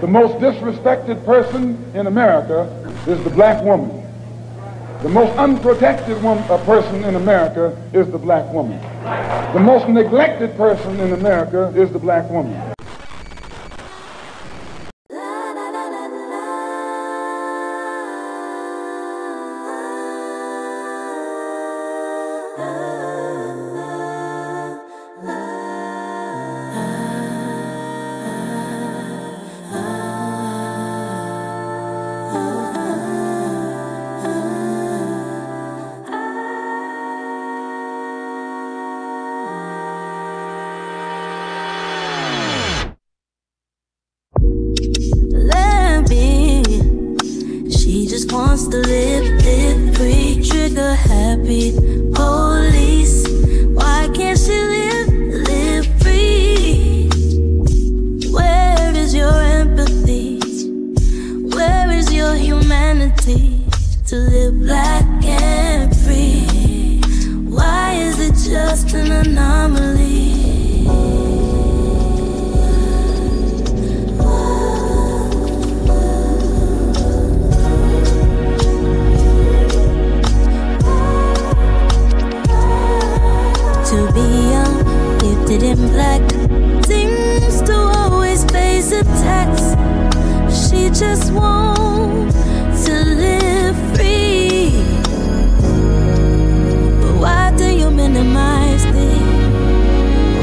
The most disrespected person in America is the black woman. The most unprotected uh, person in America is the black woman. The most neglected person in America is the black woman. to live, live free, trigger happy police. Why can't she live, live free? Where is your empathy? Where is your humanity to live black and free? Why is it just an anomaly? to be young, gifted in black. Seems to always face attacks. She just wants to live free. But why do you minimize the?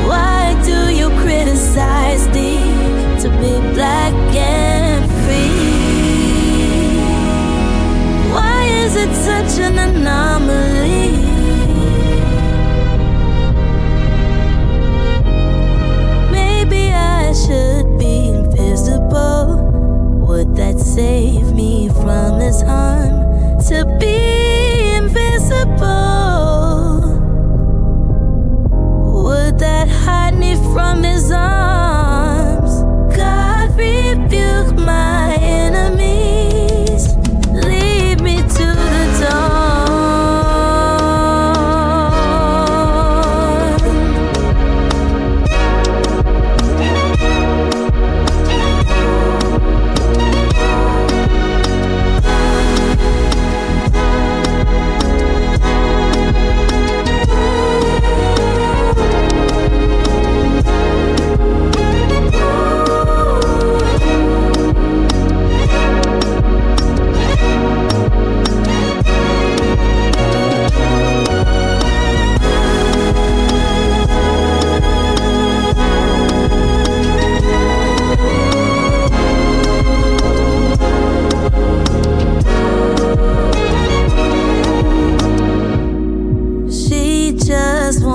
Why do you criticize the? To be black and free. Why is it such an anomaly? this harm to be invisible. Would that hide me from?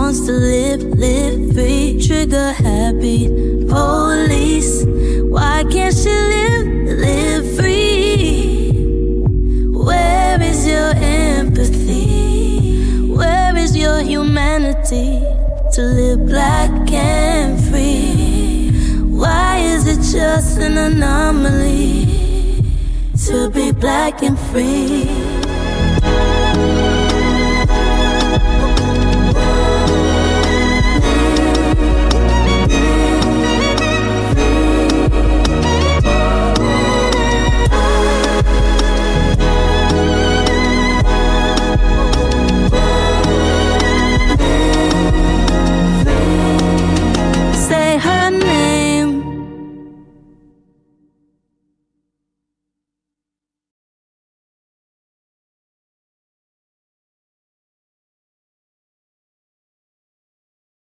wants to live, live free. Trigger happy police. Why can't she live, live free? Where is your empathy? Where is your humanity to live black and free? Why is it just an anomaly to be black and free?